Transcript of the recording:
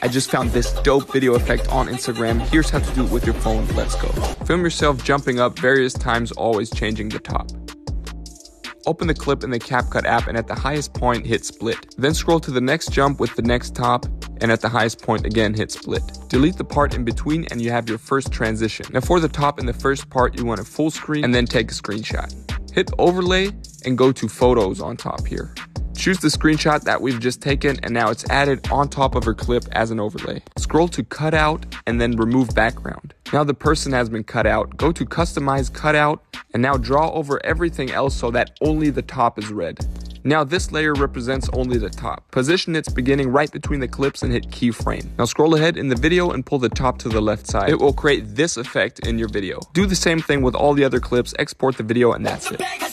I just found this dope video effect on Instagram. Here's how to do it with your phone. Let's go. Film yourself jumping up various times, always changing the top. Open the clip in the CapCut app and at the highest point hit split. Then scroll to the next jump with the next top and at the highest point again hit split. Delete the part in between and you have your first transition. Now for the top in the first part you want a full screen and then take a screenshot. Hit overlay and go to photos on top here. Choose the screenshot that we've just taken and now it's added on top of our clip as an overlay. Scroll to cutout and then remove background. Now the person has been cut out. Go to customize cutout and now draw over everything else so that only the top is red. Now this layer represents only the top. Position its beginning right between the clips and hit keyframe. Now scroll ahead in the video and pull the top to the left side. It will create this effect in your video. Do the same thing with all the other clips, export the video and that's it.